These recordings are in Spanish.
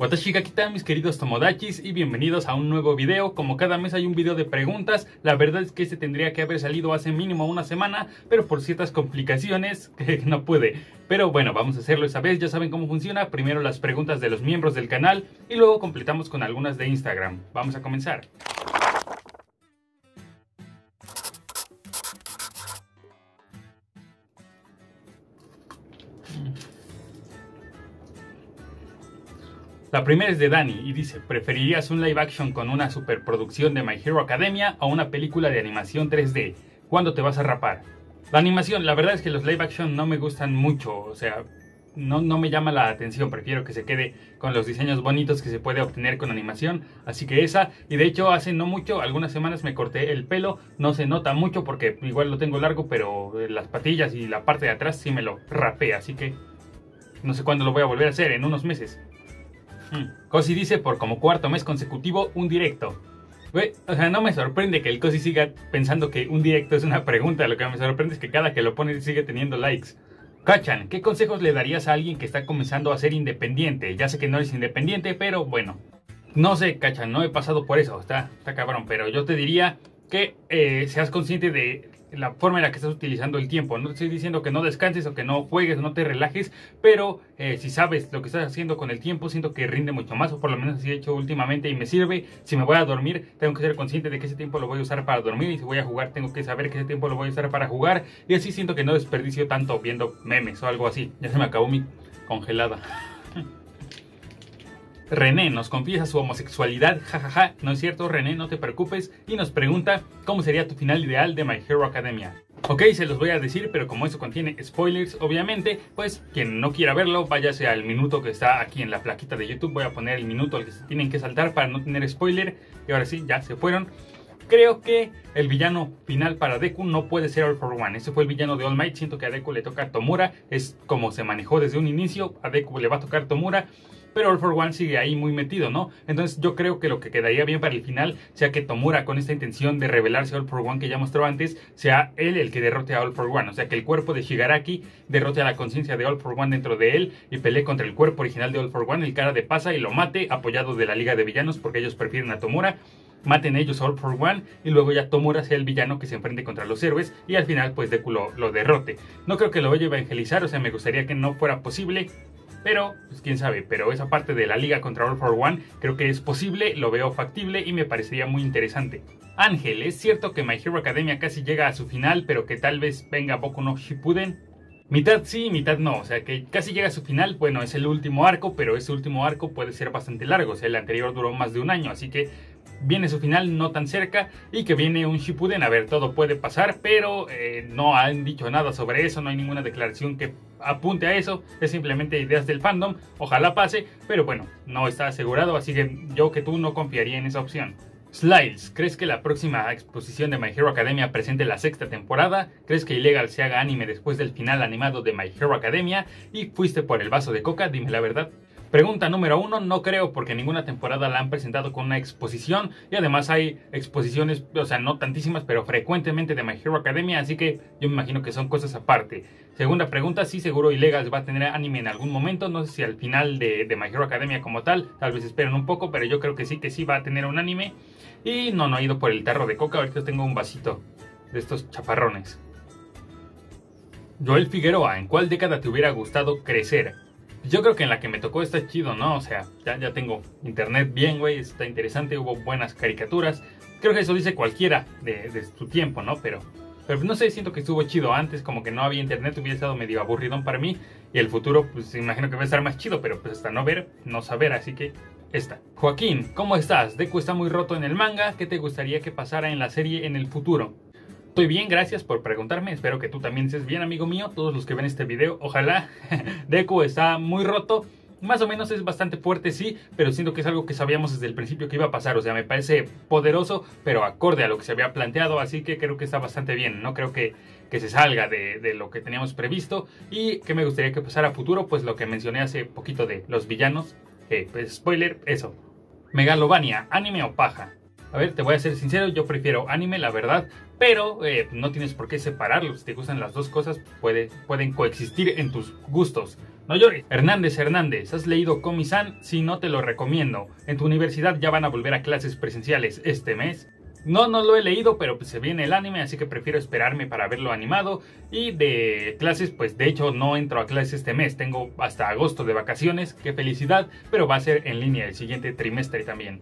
Watashi Kakita, mis queridos Tomodachis, y bienvenidos a un nuevo video. Como cada mes hay un video de preguntas, la verdad es que este tendría que haber salido hace mínimo una semana, pero por ciertas complicaciones no pude. Pero bueno, vamos a hacerlo esta vez, ya saben cómo funciona. Primero las preguntas de los miembros del canal y luego completamos con algunas de Instagram. Vamos a comenzar. La primera es de Dani y dice, ¿preferirías un live action con una superproducción de My Hero Academia o una película de animación 3D? ¿Cuándo te vas a rapar? La animación, la verdad es que los live action no me gustan mucho, o sea, no, me llama la atención, prefiero que se quede con los diseños bonitos que se puede obtener con animación, así que esa, y de hecho hace no mucho, algunas semanas me corté el pelo, no se nota mucho porque igual lo tengo largo, pero las patillas y la parte de atrás sí me lo rapé, así que no sé cuándo lo voy a volver a hacer, en unos meses. Hmm. Cosi dice por como cuarto mes consecutivo un directo. o sea, no me sorprende que el Cosi siga pensando que un directo es una pregunta. Lo que me sorprende es que cada que lo pone sigue teniendo likes. Kachan, ¿qué consejos le darías a alguien que está comenzando a ser independiente? Ya sé que no eres independiente, pero bueno. No sé, Kachan, no he pasado por eso. Está, está cabrón, pero yo te diría que eh, seas consciente de la forma en la que estás utilizando el tiempo. No estoy diciendo que no descanses o que no juegues o no te relajes, pero eh, si sabes lo que estás haciendo con el tiempo, siento que rinde mucho más, o por lo menos así he hecho últimamente y me sirve. Si me voy a dormir, tengo que ser consciente de que ese tiempo lo voy a usar para dormir, y si voy a jugar, tengo que saber que ese tiempo lo voy a usar para jugar, y así siento que no desperdicio tanto viendo memes o algo así. Ya se me acabó mi congelada. René nos confiesa su homosexualidad, jajaja, no es cierto, René, no te preocupes, y nos pregunta cómo sería tu final ideal de My Hero Academia. Ok, se los voy a decir, pero como eso contiene spoilers, obviamente, pues quien no quiera verlo, váyase al minuto que está aquí en la plaquita de YouTube. Voy a poner el minuto al que se tienen que saltar para no tener spoiler. Y ahora sí, ya se fueron. Creo que el villano final para Deku no puede ser All for One. Ese fue el villano de All Might. Siento que a Deku le toca Tomura. Es como se manejó desde un inicio. A Deku le va a tocar Tomura pero All for One sigue ahí muy metido, ¿no? Entonces yo creo que lo que quedaría bien para el final sea que Tomura con esta intención de revelarse a All for One que ya mostró antes, sea él el que derrote a All for One, o sea que el cuerpo de Shigaraki derrote a la conciencia de All for One dentro de él y pelee contra el cuerpo original de All for One, el cara de pasa y lo mate apoyado de la Liga de Villanos porque ellos prefieren a Tomura maten ellos All for One y luego ya Tomura sea el villano que se enfrente contra los héroes y al final pues Deku lo, lo derrote. No creo que lo vaya a evangelizar, o sea, me gustaría que no fuera posible, pero, pues quién sabe, pero esa parte de la liga contra All for One creo que es posible, lo veo factible y me parecería muy interesante. Ángel, ¿es cierto que My Hero Academia casi llega a su final, pero que tal vez venga Boku no Shippuden? Mitad sí, mitad no, o sea que casi llega a su final, bueno, es el último arco, pero ese último arco puede ser bastante largo, o sea, el anterior duró más de un año, así que viene su final no tan cerca y que viene un Shippuden, a ver, todo puede pasar, pero eh, no han dicho nada sobre eso, no hay ninguna declaración que apunte a eso, es simplemente ideas del fandom, ojalá pase, pero bueno, no está asegurado, así que yo que tú no confiaría en esa opción. Slides, ¿crees que la próxima exposición de My Hero Academia presente la sexta temporada? ¿Crees que Ilegal se haga anime después del final animado de My Hero Academia? ¿Y fuiste por el vaso de coca? Dime la verdad. Pregunta número uno, no creo porque ninguna temporada la han presentado con una exposición y además hay exposiciones, o sea, no tantísimas, pero frecuentemente de My Hero Academia, así que yo me imagino que son cosas aparte. Segunda pregunta, sí seguro Ilegals va a tener anime en algún momento, no sé si al final de, de My Hero Academia como tal, tal vez esperen un poco, pero yo creo que sí que sí va a tener un anime. Y no, no he ido por el tarro de coca, ahorita tengo un vasito de estos chaparrones. Joel Figueroa, ¿en cuál década te hubiera gustado crecer? Yo creo que en la que me tocó está chido, ¿no? O sea, ya, ya tengo internet bien, güey, está interesante, hubo buenas caricaturas. Creo que eso dice cualquiera de, su tiempo, ¿no? Pero, pero no sé, siento que estuvo chido antes, como que no había internet, hubiera estado medio aburridón para mí. Y el futuro, pues imagino que va a estar más chido, pero pues hasta no ver, no saber, así que esta. Joaquín, ¿cómo estás? Deku está muy roto en el manga, ¿qué te gustaría que pasara en la serie en el futuro? Estoy bien, gracias por preguntarme. Espero que tú también estés bien, amigo mío. Todos los que ven este video, ojalá. Deku está muy roto. Más o menos es bastante fuerte, sí, pero siento que es algo que sabíamos desde el principio que iba a pasar. O sea, me parece poderoso, pero acorde a lo que se había planteado. Así que creo que está bastante bien. No creo que, que se salga de, de, lo que teníamos previsto. Y que me gustaría que pasara a futuro, pues lo que mencioné hace poquito de los villanos. Eh, pues spoiler, eso. Megalovania, anime o paja. A ver, te voy a ser sincero, yo prefiero anime, la verdad, pero eh, no tienes por qué separarlos. Si te gustan las dos cosas, puede, pueden coexistir en tus gustos. No llores. Hernández Hernández, ¿has leído Komi-san? Si no, te lo recomiendo. En tu universidad ya van a volver a clases presenciales este mes. No, no lo he leído, pero se viene el anime, así que prefiero esperarme para verlo animado. Y de clases, pues de hecho no entro a clases este mes, tengo hasta agosto de vacaciones, qué felicidad, pero va a ser en línea el siguiente trimestre también.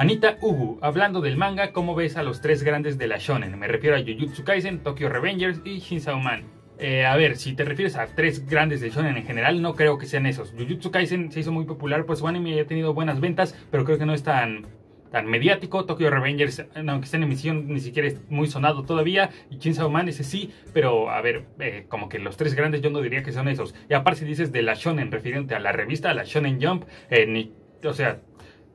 Anita Ugu, hablando del manga, ¿cómo ves a los tres grandes de la shonen? Me refiero a Jujutsu Kaisen, Tokyo Revengers y Shinsaw Man. Eh, a ver, si te refieres a tres grandes de shonen en general, no creo que sean esos. Jujutsu Kaisen se hizo muy popular por su anime y ha tenido buenas ventas, pero creo que no es tan tan mediático. Tokyo Revengers, aunque está en emisión, ni siquiera es muy sonado todavía. Y Chainsaw Man, ese sí, pero a ver, eh, como que los tres grandes yo no diría que son esos. Y aparte, si dices de la Shonen, refiriéndote a la revista, la Shonen Jump, eh, ni, o sea,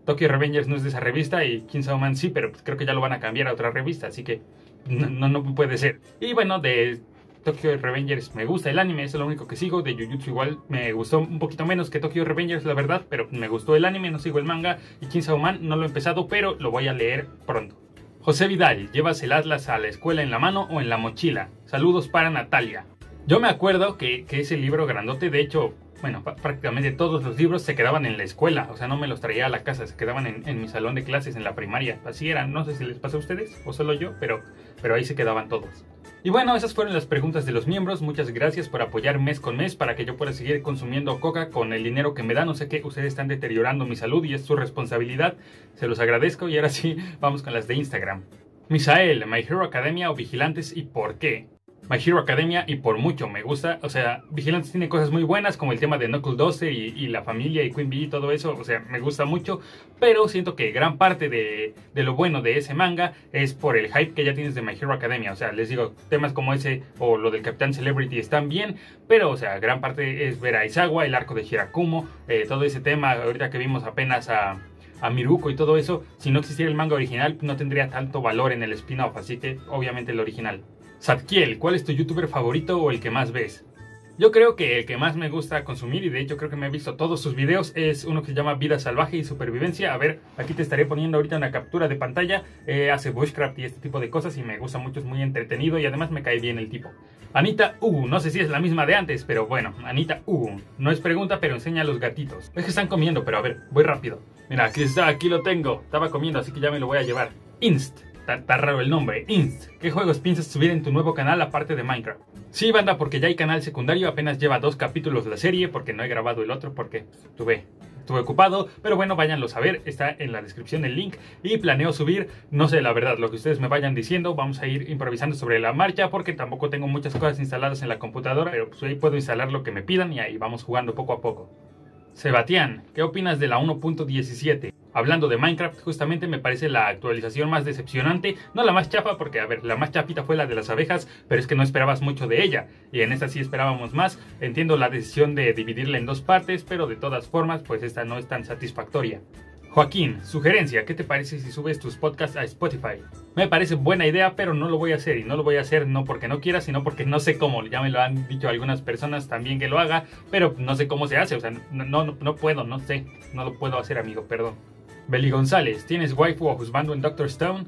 Tokyo Revengers no es de esa revista y Chainsaw Man sí, pero creo que ya lo van a cambiar a otra revista, así que no, no, puede ser. Y bueno, de Tokyo Revengers me gusta el anime, es lo único que sigo. De Jujutsu igual me gustó un poquito menos que Tokyo Revengers, la verdad, pero me gustó el anime, no sigo el manga. Y Chainsaw Man no lo he empezado, pero lo voy a leer pronto. José Vidal, ¿llevas el Atlas a la escuela en la mano o en la mochila? Saludos para Natalia. Yo me acuerdo que, ese libro grandote, de hecho, bueno, prácticamente todos los libros se quedaban en la escuela, o sea, no me los traía a la casa, se quedaban en, mi salón de clases en la primaria. Así eran, no sé si les pasó a ustedes o solo yo, pero, pero ahí se quedaban todos. Y bueno, esas fueron las preguntas de los miembros. Muchas gracias por apoyar mes con mes para que yo pueda seguir consumiendo coca con el dinero que me dan. No sé que ustedes están deteriorando mi salud y es su responsabilidad. Se los agradezco y ahora sí, vamos con las de Instagram. Misael, My Hero Academia o Vigilantes y por qué. My Hero Academia y por mucho me gusta. O sea, Vigilantes tiene cosas muy buenas como el tema de Knuckle 12 y, la familia y Queen Bee y todo eso. O sea, me gusta mucho. Pero siento que gran parte de, lo bueno de ese manga es por el hype que ya tienes de My Hero Academia. O sea, les digo, temas como ese o lo del Capitán Celebrity están bien. Pero, o sea, gran parte es ver a Isawa, el arco de Hirakumo, eh, todo ese tema. Ahorita que vimos apenas a a Miruko y todo eso, si no existiera el manga original no tendría tanto valor en el spin-off, así que obviamente el original. Satkiel, ¿cuál es tu youtuber favorito o el que más ves? Yo creo que el que más me gusta consumir, y de hecho creo que me he visto todos sus videos, es uno que se llama Vida Salvaje y Supervivencia. A ver, aquí te estaré poniendo ahorita una captura de pantalla. Eh, hace bushcraft y este tipo de cosas y me gusta mucho, es muy entretenido y además me cae bien el tipo. Anita U, no sé si es la misma de antes, pero bueno, Anita U. No es pregunta, pero enseña a los gatitos. Es que están comiendo, pero a ver, voy rápido. Mira, aquí está, aquí lo tengo. Estaba comiendo, así que ya me lo voy a llevar. Inst. Está raro el nombre. Inst. ¿Qué juegos piensas subir en tu nuevo canal aparte de Minecraft? Sí, banda, porque ya hay canal secundario. Apenas lleva dos capítulos la serie porque no he grabado el otro porque estuve, estuve ocupado. Pero bueno, váyanlo a ver. Está en la descripción el link. Y planeo subir, no sé la verdad, lo que ustedes me vayan diciendo. Vamos a ir improvisando sobre la marcha porque tampoco tengo muchas cosas instaladas en la computadora. Pero pues ahí puedo instalar lo que me pidan y ahí vamos jugando poco a poco. Sebastián, ¿qué opinas de la 1.17? Hablando de Minecraft, justamente me parece la actualización más decepcionante, no la más chafa, porque a ver, la más chapita fue la de las abejas, pero es que no esperabas mucho de ella, y en esta sí esperábamos más. Entiendo la decisión de dividirla en dos partes, pero de todas formas, pues esta no es tan satisfactoria. Joaquín, sugerencia, ¿qué te parece si subes tus podcasts a Spotify? Me parece buena idea, pero no lo voy a hacer. Y no lo voy a hacer no porque no quiera, sino porque no sé cómo. Ya me lo han dicho algunas personas también que lo haga, pero no sé cómo se hace. O sea, no, no, no puedo, no sé. No lo puedo hacer, amigo, perdón. Beli González, ¿tienes waifu o juzgando en Doctor Stone?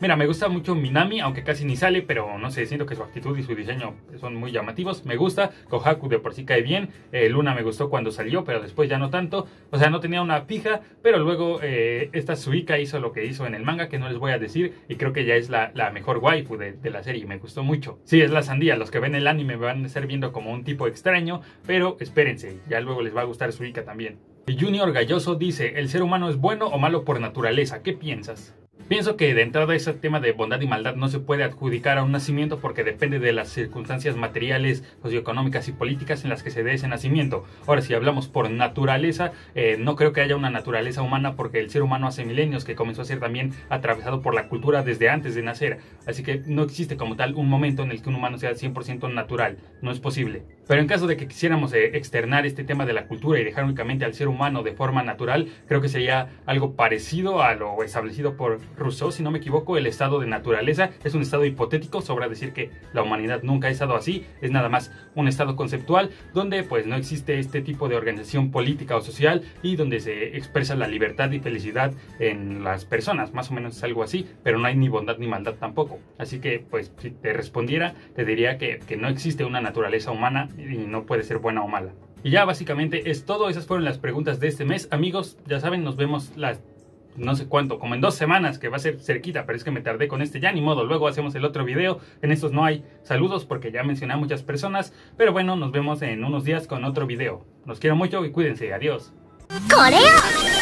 Mira, me gusta mucho Minami, aunque casi ni sale, pero no sé, siento que su actitud y su diseño son muy llamativos. Me gusta, Kohaku de por sí cae bien, eh, Luna me gustó cuando salió, pero después ya no tanto. O sea, no tenía una fija, pero luego eh, esta Suika hizo lo que hizo en el manga, que no les voy a decir, y creo que ya es la, mejor waifu de, la serie, me gustó mucho. Sí, es la sandía, los que ven el anime me van a estar viendo como un tipo extraño, pero espérense, ya luego les va a gustar Suika también. Junior Galloso dice, ¿el ser humano es bueno o malo por naturaleza? ¿Qué piensas? Pienso que de entrada ese tema de bondad y maldad no se puede adjudicar a un nacimiento porque depende de las circunstancias materiales, socioeconómicas y políticas en las que se dé ese nacimiento. Ahora, si hablamos por naturaleza, eh, no creo que haya una naturaleza humana porque el ser humano hace milenios que comenzó a ser también atravesado por la cultura desde antes de nacer. Así que no existe como tal un momento en el que un humano sea 100% natural. No es posible. Pero en caso de que quisiéramos eh, externar este tema de la cultura y dejar únicamente al ser humano de forma natural, creo que sería algo parecido a lo establecido por Rousseau, si no me equivoco, el estado de naturaleza es un estado hipotético, sobra decir que la humanidad nunca ha estado así, es nada más un estado conceptual donde pues no existe este tipo de organización política o social y donde se expresa la libertad y felicidad en las personas, más o menos es algo así, pero no hay ni bondad ni maldad tampoco. Así que pues si te respondiera, te diría que, que no existe una naturaleza humana y no puede ser buena o mala. Y ya básicamente es todo, esas fueron las preguntas de este mes. Amigos, ya saben, nos vemos las no sé cuánto, como en dos semanas, que va a ser cerquita, pero es que me tardé con este, ya ni modo, luego hacemos el otro video, en estos no hay saludos porque ya mencioné a muchas personas, pero bueno, nos vemos en unos días con otro video. Los quiero mucho y cuídense, adiós. ¡Corea!